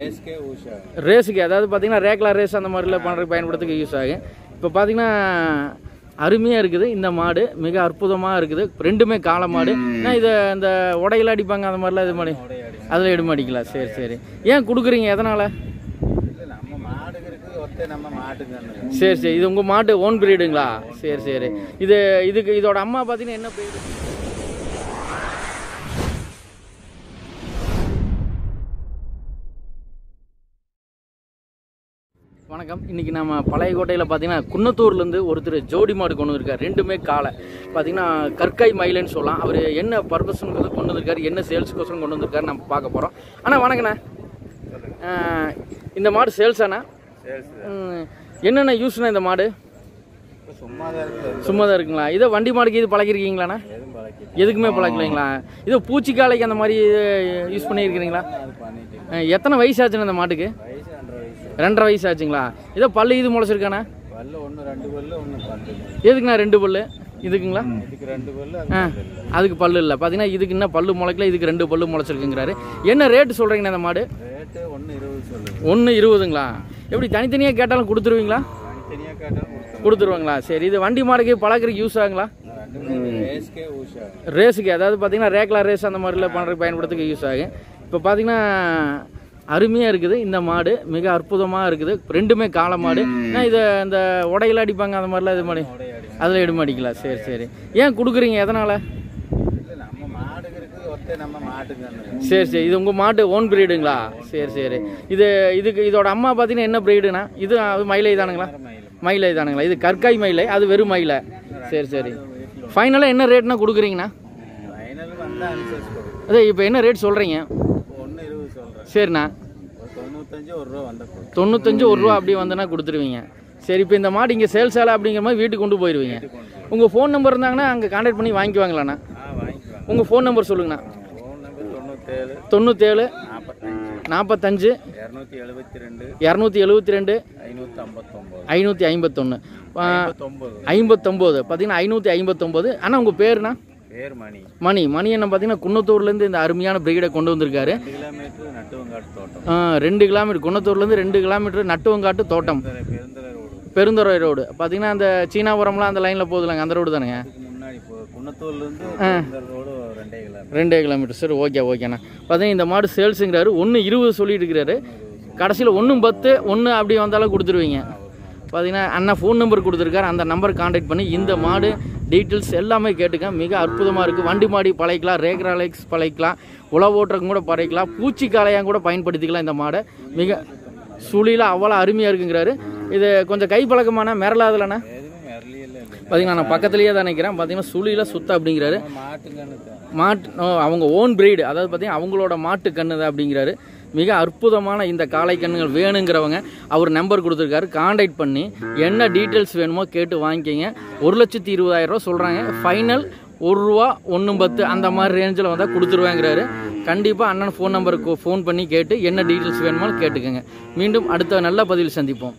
ரேஸுக்கு அதாவது பார்த்தீங்கன்னா ரேக்லா ரேஸ் அந்த மாதிரிலாம் பண்ணுறதுக்கு பயன்படுறதுக்கு யூஸ் ஆகும் இப்போ பார்த்தீங்கன்னா அருமையாக இருக்குது இந்த மாடு. மிக அற்புதமாக இருக்குது. ரெண்டுமே காளை மாடு. ஏன்னா இதை இந்த உடையில அடிப்பாங்க அந்த மாதிரிலாம் இது மாதிரி அதில் எடுமை அடிக்கலாம். சரி சரி. ஏன் கொடுக்குறீங்க? எதனால்? சரி சரி. இது உங்கள் மாட்டு ஓன் பிரீடுங்களா சரி சரி. இது இதுக்கு இதோட அம்மா பார்த்தீங்கன்னா என்ன பிரீடு வணக்கம். இன்னைக்கு நம்ம பழைய கோட்டையில் பார்த்தீங்கன்னா குன்னத்தூர்லேருந்து ஒருத்தர் ஜோடி மாடு கொண்டு வந்திருக்காரு. ரெண்டுமே காளை. பார்த்தீங்கன்னா கற்காய் மயிலன்னு சொல்லலாம். அவர் என்ன பர்பஸ்ங்கிறது கொண்டு வந்திருக்காரு என்ன சேல்ஸ்க்கோசரம் கொண்டு வந்திருக்காரு நம்ம பார்க்க போகிறோம் அண்ணா வணக்கண்ணா. இந்த மாடு சேல்ஸ் அண்ணா சரி சரி ம், என்னென்ன யூஸ்ண்ணா இந்த மாடு? சும்மா தான் இருக்குங்களா? இதை வண்டி மாடுக்கு இது பழகிருக்கீங்களாண்ணா? எதுக்குமே பழக்கலைங்களா இது பூச்சிக்காலைக்கு அந்த மாதிரி யூஸ் பண்ணியிருக்கிறீங்களா? எத்தனை வயசு ஆச்சுண்ணா இந்த மாட்டுக்கு? ரெண்டரை வயசு ஆச்சுங்களா? இதோ பல்லு இது முளைச்சிருக்காண்ணா பல்லு ஒன்று ரெண்டு பல்லு ஒன்று எதுக்குண்ணா ரெண்டு பல்லு? இதுக்குங்களா? இதுக்கு ரெண்டு பல்லு ஆ அதுக்கு பல்லு. இல்லை. பார்த்தீங்கன்னா இதுக்கு இன்னும் பல்லு முளைக்கல இதுக்கு ரெண்டு பல்லு முளைச்சிருக்குங்கிறாரு. என்ன ரேட்டு சொல்கிறீங்கண்ணா இந்த மாடு? ரேட்டு ஒன்று இருபது சொல்லுது. ஒன்று இருபதுங்களா? எப்படி தனித்தனியாக கேட்டாலும் கொடுத்துருவீங்களா? தனித்தனியாக கேட்டாலும் கொடுத்துருவாங்களா? சரி இது வண்டி மாடுக்கு பழக்கிறதுக்கு யூஸ் ஆகுங்களா? ரேஸுக்கு அதாவது பார்த்தீங்கன்னா ரேக்லா ரேஸ் அந்த மாதிரிலாம் பண்ணுறதுக்கு பயன்படுறதுக்கு யூஸ் ஆகும். இப்போ பார்த்தீங்கன்னா அருமையாக இருக்குது. இந்த மாடு மிக அற்புதமாக இருக்குது. ரெண்டுமே காளை மாடு. ஏன்னா இதை இந்த உடையில அடிப்பாங்க அந்த மாதிரிலாம் இது மாதிரி அதில் எடுமை அடிக்கலாம். சரி சரி. ஏன் கொடுக்குறீங்க? எதனால்? சரி சரி. இது உங்கள் மாட்டு ஓன் பிரீடுங்களா சரி சரி. இது இதுக்கு இதோட அம்மா பார்த்தீங்கன்னா என்ன பிரீடுனா இது அது மயிலை தானுங்களா? மயிலை. தானுங்களா? இது கற்காய் மயிலை அது வெறும் மயிலை. சரி சரி. ஃபைனலாக என்ன ரேட்னா கொடுக்குறீங்கண்ணா? அதே இப்போ என்ன ரேட் சொல்கிறீங்க சரிண்ணா. தொண்ணூத்தஞ்சு ஒரு ரூபா வந்தால் கொடுக்கும் தொண்ணூத்தஞ்சு ஒரு ரூபா அப்படி வந்தனா கொடுத்துருவீங்க. சரி இப்போ இந்த மாடு இங்கே சேல்ஸ் ஆகலை அப்படிங்கிற மாதிரி வீட்டுக்கு கொண்டு போயிடுவீங்க உங்கள் ஃபோன் நம்பர் இருந்தாங்கன்னா அங்கே கான்டாக்ட் பண்ணி வாங்கிக்குவாங்களாண்ணா? உங்கள் ஃபோன் நம்பர் சொல்லுங்கண்ணா. தொண்ணூற்றேழு நாற்பத்தஞ்சு இரநூத்தி எழுபத்தி ரெண்டு ஐநூற்றி ஐம்பத்தொன்று ஐம்பத்தொம்போது. ஐம்பத்தொம்போது. பார்த்தீங்கன்னா ஐநூற்றி ஐம்பத்தொம்போது. அண்ணா உங்கள் பேருண்ணா? பேர் மணி. மணி. மணி என்ன பார்த்தீங்கன்னா குன்னத்தூர்லேருந்து இந்த அருமையான பிரீடை கொண்டு வந்திருக்காரு. ரெண்டு கிலோமீட்டர் குன்னத்தூர்லேருந்து ரெண்டு கிலோமீட்டர் நட்டுவங்காட்டு தோட்டம். பெருந்துறை ரோடு பார்த்தீங்கன்னா அந்த சீனாபுரம்லாம் அந்த லைனில் போகுதுலங்க அந்த ரோடு தானுங்க? ரெண்டே கிலோமீட்டர். சரி ஓகே ஓகேண்ணா. பார்த்தீங்கன்னா இந்த மாடு சேல்ஸுங்கிறாரு. ஒன்று இருபது சொல்லிட்டு இருக்கிறாரு. கடைசியில் ஒன்றும் பத்து ஒன்று அப்படி வந்தாலும் கொடுத்துருவீங்க. பார்த்தீங்கன்னா அண்ணா ஃபோன் நம்பர் கொடுத்துருக்காரு. அந்த நம்பர் காண்டாக்ட் பண்ணி இந்த மாடு டீட்டெயில்ஸ் எல்லாமே கேட்டுக்க மிக அற்புதமாக இருக்குது வண்டி மாடி பழைக்கலாம் ரேக்ராலைக்ஸ் பழைக்கலாம் உழவு ஓட்டுறக்கும் கூட பழைக்கலாம் பூச்சி காளையாக கூட பயன்படுத்திக்கலாம் இந்த மாடை. மிக சுழியில் அவ்வளோ அருமையாக இருக்குங்கிறாரு. இது கொஞ்சம் கை பழக்கமான மிரளாதுலண்ணா பார்த்தீங்கன்னா நான் பக்கத்துலேயே தான் நிற்கிறேன் பார்த்தீங்கன்னா சுழியில் சுத்த அப்படிங்கிறாரு. மாட்டு அவங்க ஓன் பிரீடு அதாவது பார்த்தீங்கன்னா அவங்களோட மாட்டு கண்ணு அப்படிங்கிறாரு. மிக அற்புதமான இந்த காளை கண்ணுகள் வேணுங்கிறவங்க அவர் நம்பர் கொடுத்துருக்காரு. காண்டாக்ட் பண்ணி என்ன டீட்டெயில்ஸ் வேணுமோ கேட்டு வாங்கிக்கிங்க. ஒரு லட்சத்தி இருபதாயிரம் ரூபா சொல்கிறாங்க ஃபைனல் ஒரு ரூபா ஒன்று பத்து அந்த மாதிரி ரேஞ்சில் வந்தால் கொடுத்துருவேங்கிறாரு. கண்டிப்பாக அண்ணன் ஃபோன் நம்பருக்கு ஃபோன் பண்ணி கேட்டு என்ன டீட்டெயில்ஸ் வேணுமோ கேட்டுக்கோங்க. மீண்டும் அடுத்த நல்ல பதிவில் சந்திப்போம்.